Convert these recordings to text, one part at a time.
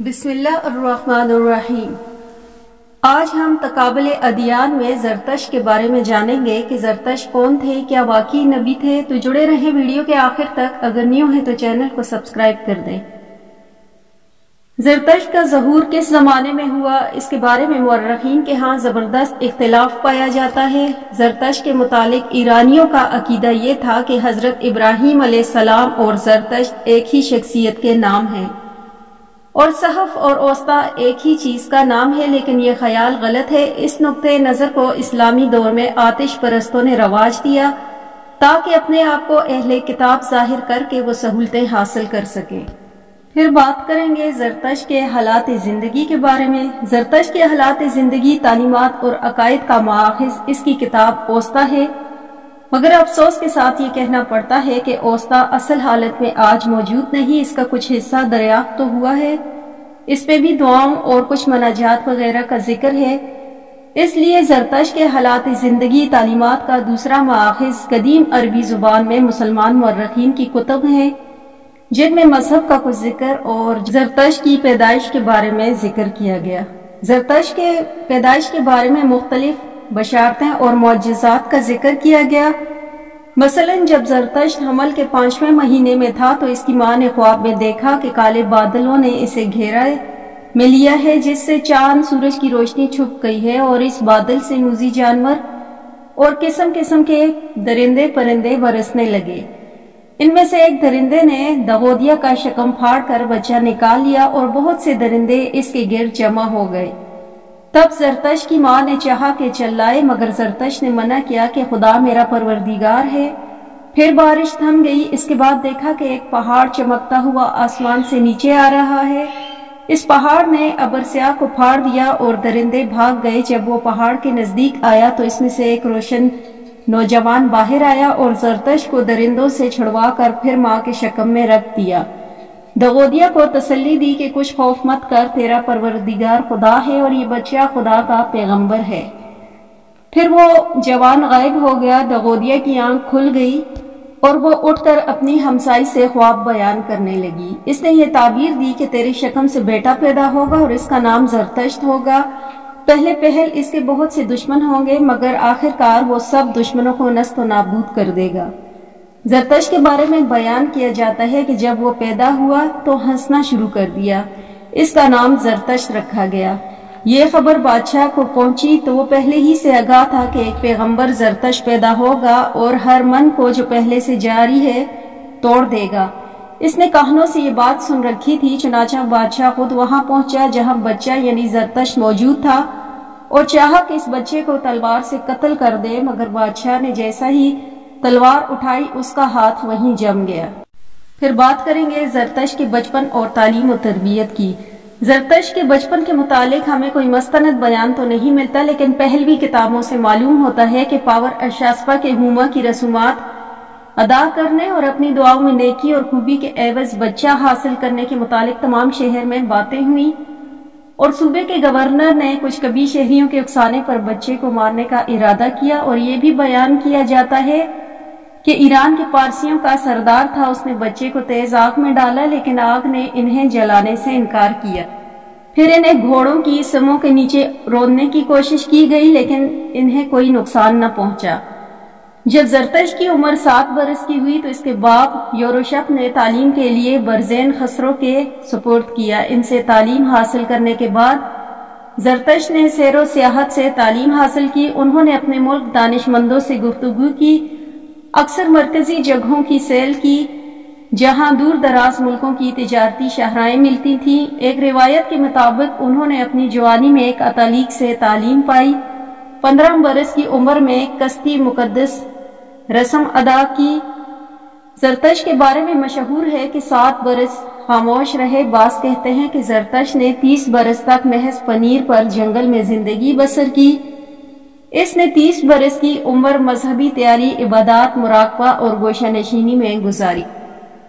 बिस्मिल्लाहिर्रहमानिर्रहीम। आज हम तकाबल अदियान में जरतश के बारे में जानेंगे कि जरतश कौन थे, क्या वाकई नबी थे। तो जुड़े रहे वीडियो के आखिर तक। अगर न्यू है तो चैनल को सब्सक्राइब कर दें। जरतश का जहूर किस जमाने में हुआ? इसके बारे में मर्रखीन के यहाँ ज़बरदस्त इख्तलाफ पाया जाता है। जरतश के मुतालिक ईरानियों का अकीदा ये था कि हज़रत इब्राहिम सलाम और जरतश एक ही शख्सियत के नाम हैं। और सहफ और ओस्ता एक ही चीज़ का नाम है, लेकिन ये ख्याल गलत है। इस नुकते नज़र को इस्लामी दौर में आतिश परस्तों ने रवाज दिया, ताकि अपने आप को अहले किताब ज़ाहिर करके वो सहूलतें हासिल कर सके। फिर बात करेंगे जरतश के हालात ज़िंदगी के बारे में। जरतश के हालात ज़िंदगी, तालीमत और अकायद का माखज इसकी किताब ओस्ता है। मगर अफसोस के साथ ये कहना पड़ता है कि ओस्ता असल हालत में आज मौजूद नहीं, इसका कुछ हिस्सा दरियाफ्त तो हुआ है। इस पे भी दुआओं और कुछ मनाजात वगैरह का ज़िक्र है। इसलिए जरतश के हालात ज़िंदगी तालीमत का दूसरा माखज कदीम अरबी ज़ुबान में मुसलमान मर्रखीन की कुतब है, जिनमें मज़हब का कुछ ज़िक्र और जरतश की पैदाइश के बारे में ज़िक्र किया गया। जरतश के पैदाइश के बारे में मुख्तलिफ़ बशारतें और मुआजात का ज़िक्र किया गया। मसलन, जब जरतश हमल के पाँचवें महीने में था तो इसकी माँ ने ख्वाब में देखा कि काले बादलों ने इसे घेरा में लिया है, जिससे चाँद सूरज की रोशनी छुप गई है और इस बादल से मूजी जानवर और किस्म किस्म के दरिंदे परिंदे बरसने लगे। इनमें से एक दरिंदे ने दगोदिया का शकम फाड़ कर बच्चा निकाल लिया और बहुत से दरिंदे इसके गिर जमा हो गए। तब जरतश की माँ ने चाहा कि चिल्लाए, मगर जरतश ने मना किया कि खुदा मेरा परवरदिगार है। फिर बारिश थम गई, इसके बाद देखा कि एक पहाड़ चमकता हुआ आसमान से नीचे आ रहा है। इस पहाड़ ने अबरस्या को फाड़ दिया और दरिंदे भाग गए। जब वो पहाड़ के नज़दीक आया तो इसमें से एक रोशन नौजवान बाहर आया और जरतश को दरिंदों से छुड़वा कर फिर माँ के शकम में रख दिया। दगोदिया को तसल्ली दी कि कुछ खौफ मत कर, तेरा परवरदिगार खुदा है और ये बच्चा खुदा का पैगंबर है। फिर वो जवान गायब हो गया, दगोदिया की आँख खुल गई और वो उठकर अपनी हमसाई से ख्वाब बयान करने लगी। इसने ये ताबीर दी कि तेरी शक्म से बेटा पैदा होगा और इसका नाम जरतश्त होगा। पहले पहल इसके बहुत से दुश्मन होंगे, मगर आखिरकार वो सब दुश्मनों को नस्त नाबूद कर देगा। जरतश के बारे में बयान किया जाता है कि जब वो पैदा हुआ तो हंसना शुरू कर दिया। इसका नाम जरतश रखा गया। ये खबर बादशाह को पहुँची तो वो पहले ही से आगाह था कि एक पैगंबर जरतश पैदा होगा और हर मन को जो पहले से जारी है, तोड़ देगा। इसने कहानों से ये बात सुन रखी थी, चुनाचा बादशाह खुद वहाँ पहुँचा जहाँ बच्चा यानी जरतश मौजूद था और चाहा कि इस बच्चे को तलवार से कत्ल कर दे, मगर बादशाह ने जैसा ही तलवार उठाई, उसका हाथ वहीं जम गया। फिर बात करेंगे जरतश के बचपन और तालीम और तरबियत की। जरतश के बचपन के मुतालिक हमें कोई मस्तनद बयान तो नहीं मिलता, लेकिन पहलवी किताबों से मालूम होता है कि पावर अशासपा के हुमा की रसूमात अदा करने और अपनी दुआओं में नेकी और खूबी के एवज बच्चा हासिल करने के मुतालिक तमाम शहर में बातें हुई। और सूबे के गवर्नर ने कुछ कभी शहरियों के उकसाने पर बच्चे को मारने का इरादा किया, और ये भी बयान किया जाता है कि ईरान के पारसियों का सरदार था, उसने बच्चे को तेज आग में डाला, लेकिन आग ने इन्हें जलाने से इनकार किया। फिर इन्हें घोड़ों की समों के नीचे रोदने की कोशिश की गई, लेकिन इन्हें कोई नुकसान न पहुँचा। जब जरतश की उम्र सात बरस की हुई तो इसके बाप योरोशप ने तालीम के लिए बरजैन खसरों के सपोर्ट किया। इनसे तालीम हासिल करने के बाद जरतश ने सैरो सियाहत से तालीम हासिल की। उन्होंने अपने मुल्क दानिशमंदों से गुफ्तगु की। अक्सर मरकजी जगहों की सेल की, जहाँ दूर दराज मुल्कों की तजारती शहराएँ मिलती थीं, एक रिवायत के मुताबिक उन्होंने अपनी जवानी में एक अतालीक से तालीम पाई। पंद्रह बरस की उम्र में कश्ती मुकदस रस्म अदा की। जरतश के बारे में मशहूर है कि सात बरस खामोश रहे। बास कहते हैं कि जरतश ने तीस बरस तक महज पनीर पर जंगल में ज़िंदगी बसर की। इसने तीस बरस की उम्र मजहबी तैयारी, इबादत, मुराकबा और गोशा नशीनी में गुजारी।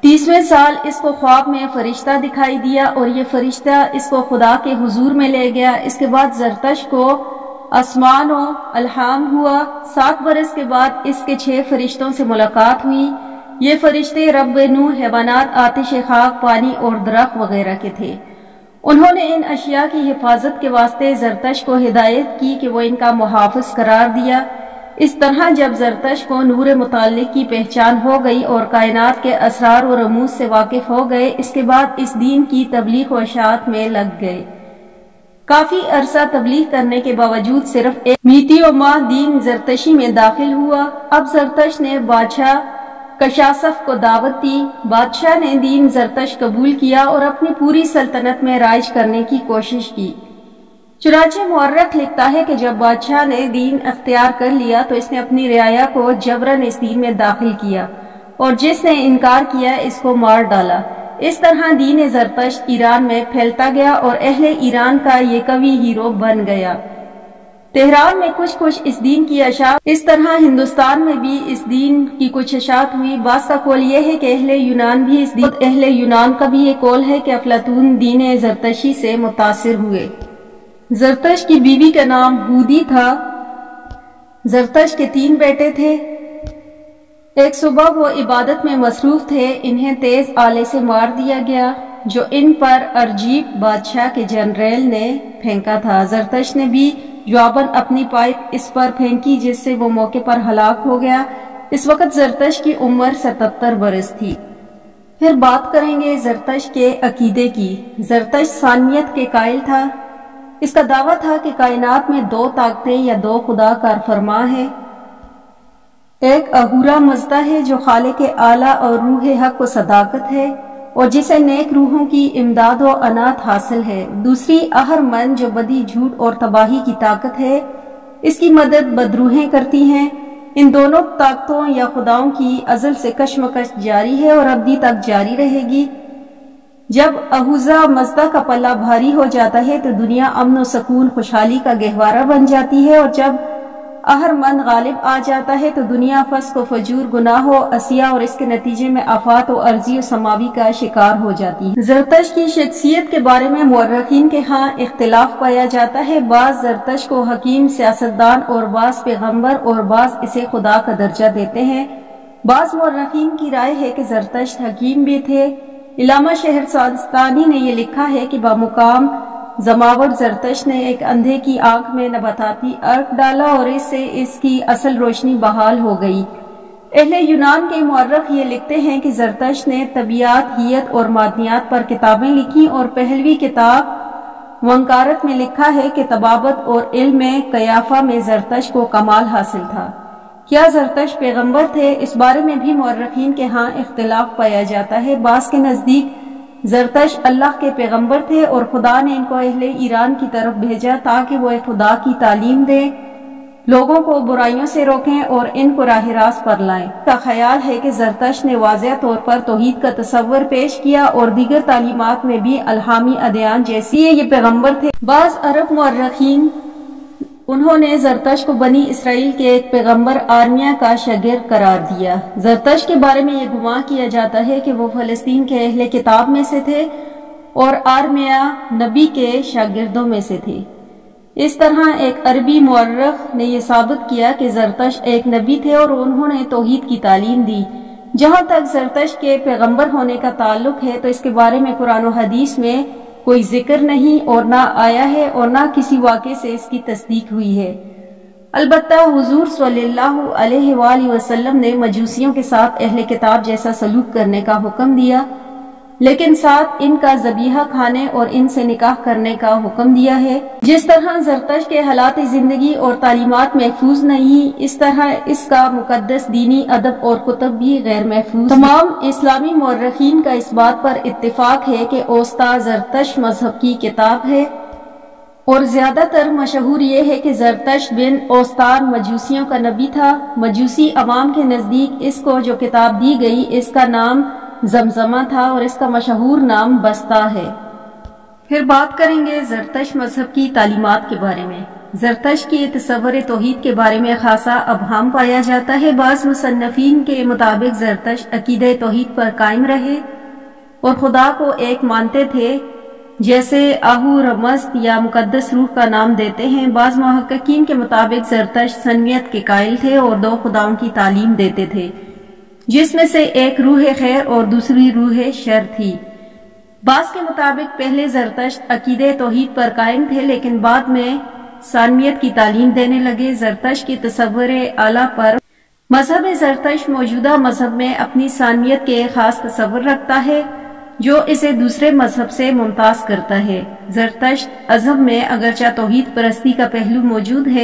तीसवें साल इसको ख्वाब में फरिश्ता दिखाई दिया और ये फरिश्ता इसको खुदा के हुजूर में ले गया। इसके बाद जरतश को आसमान अलहाम हुआ। सात बरस के बाद इसके छह फरिश्तों से मुलाकात हुई। ये फरिश्ते रब नू हैवानात आतिश खाक पानी और दरख्त वगैरह के थे। उन्होंने इन अशिया की हिफाजत के वास्ते जरतश को हिदायत की कि वो इनका मुहाफ़ करार दिया। इस तरह जब जरतश को नूर मुतल की पहचान हो गई और कायनात के असरार और रमूज से वाकिफ हो गए, इसके बाद इस दीन की तबलीग व शात में लग गए। काफ़ी अरसा तबलीग करने के बावजूद सिर्फ़ एक मीती माह दीन जरतशी में दाखिल हुआ। अब जरतश ने बादशाह कशासफ को दावत दी, बादशाह ने दीन जरतश कबूल किया और अपनी पूरी सल्तनत में राइज करने की कोशिश की। चुनाचे मुर्रख लिखता है कि जब बादशाह ने दीन अख्तियार कर लिया तो इसने अपनी रियाया को जबरन इस दीन में दाखिल किया और जिसने इनकार किया, इसको मार डाला। इस तरह दीन जरतश ईरान में फैलता गया और अहले ईरान का ये कवि हीरो बन गया। तेहरान में कुछ कुछ इस दीन की अशात। इस तरह हिंदुस्तान में भी इस दीन की कुछ अशात हुई। बास का कौल यह है कि अहले यूनान भी इस दीन अहले यूनान का भी ये कौल है कि अफलातून दीन जरतशी से मुतासर हुए। जरतश की बीवी का नाम हूदी था। जरतश के तीन बेटे थे। एक सुबह वो इबादत में मसरूफ थे। इन्हें तेज आले से मार दिया गया, जो इन पर अरजीब बादशाह के जनरल ने फेंका था। जरतश ने भी जवाबन अपनी पाइप इस पर फेंकी, जिससे वो मौके पर हलाक हो गया। इस वक्त जरतश की उम्र सतहत्तर बरस थी। फिर बात करेंगे जरतश के अकीदे की। जरतश सानियत के कायल था। इसका दावा था कि कायनात में दो ताकतें या दो खुदा कार फरमा है। एक अहूरा मजदा है, जो खाले के आला और रूह हक को सदाकत है। और जिसे नेक रूहों की इमदाद व अनाथ हासिल है। दूसरी अहर मन जो बदी झूठ और तबाही की ताकत है, इसकी मदद बदरूहें करती हैं। इन दोनों ताकतों या खुदाओं की अजल से कशमकश जारी है और अवधि तक जारी रहेगी। जब अहूजा मजदा का पल्ला भारी हो जाता है तो दुनिया अमन सुकून खुशहाली का गहवारा बन जाती है और जब अहर मन गालिब आ जाता है तो दुनिया फस को फजूर, गुनाह, असिया और इसके नतीजे में आफात और अर्जी और समावी का शिकार हो जाती है। जरतश की शख्सियत के बारे में मर्रखीन के यहाँ इख्तलाफ पाया जाता है। बाज जरतश को हकीम, सियासतदान और बाज पैगंबर और बाज इसे खुदा का दर्जा देते हैं। बाज मर्रखीन की राय है कि जरतश हकीम भी थे। इलामा शहर सादस्तानी ने यह लिखा है कि बामुकाम जमावट जरतश ने एक अंधे की आँख में नबताती अर्क डाला और इससे इसकी असल रोशनी बहाल हो गई। अहले यूनान के मर्रख ये लिखते हैं कि जरतश ने तबियात, हियत और मादनियात पर किताबें लिखी और पहलवी किताब वंकारत में लिखा है कि तबाबत और इल्म कयाफा में जरतश को कमाल हासिल था। क्या जरतश पैगंबर थे? इस बारे में भी मर्रखीन के यहाँ इख्तलाफ पाया जाता है। बास के नज़दीक जरतश अल्लाह के पैगंबर थे और खुदा ने इनको अहले ईरान की तरफ़ भेजा ताकि वो खुदा की तालीम दे लोगों को बुराइयों से रोकें और इनको राह रास्त पर लाएँ। का ख्याल है कि जरतश ने वाजह तौर पर तोहीद का तस्वर पेश किया और दीगर तालीमत में भी अलहामी अदयान जैसी ये पैगंबर थे बाज अरब मर्रखीन उन्होंने जरतश को बनी इसराइल के एक पैगंबर आर्मिया का शगिर करार दिया। जरतश के बारे में ये गुमा किया जाता है कि वो फलस्तीन के अहले किताब में से थे और आर्मिया नबी के शागिर्दों में से थे। इस तरह एक अरबी मर्रख ने यह साबित किया कि जरतश एक नबी थे और उन्होंने तोहीद की तालीम दी। जहाँ तक जरतश के पैगंबर होने का ताल्लुक है तो इसके बारे में कुरान हदीस में कोई ज़िक्र नहीं और ना आया है और ना किसी वाक़े से इसकी तस्दीक हुई है। अलबत् हजूर सल्लल्लाहु ने मजूसियों के साथ अहल किताब जैसा सलूक करने का हुक्म दिया लेकिन साथ इनका जबीहा खाने और इनसे निकाह करने का हुक्म दिया है। जिस तरह जरतश के हालात ज़िंदगी और तालीमत महफूज नहीं, इस तरह इसका मुकदस दीनी अदब और कुतब भी गैर महफूज तमाम इस्लामी मौरखीन का इस बात पर इतफाक है कि ओस्ता जरतश मज़हब की किताब है। और ज़्यादातर मशहूर ये है कि जरतश बिन ओस्तान मजूसियों का नबी था। मजूसी अवाम के नज़दीक इसको जो किताब दी गई, इसका नाम जमजमा था और इसका मशहूर नाम बस्ता है। फिर बात करेंगे जरतश मज़हब की तालीमत के बारे में। जरतश की तस्वर तोहीद के बारे में खासा अबहम पाया जाता है। बाज मुसन्फिन के मुताबिक जरतश अकीद तोहीद पर कायम रहे और खुदा को एक मानते थे, जैसे आहू रमस्त या मुकदस रूह का नाम देते हैं। बाज महक्कीन के मुताबिक जरतश सनियत के कायल थे और दो खुदाओं की तालीम देते थे। जिसमें से एक रूह खैर और दूसरी रूह शर थी। बास के मुताबिक पहले जरतश अकीदे तोहीद पर कायम थे, लेकिन बाद में सानमियत की तालीम देने लगे। जरतश की तस्वर आला पर मज़हब जरतश मौजूदा मज़हब में अपनी सानमियत के खास तस्वर रखता है, जो इसे दूसरे मज़हब से मुमताज़ करता है। जरतश अजहब में अगरचा तोहीद परस्ती का पहलू मौजूद है।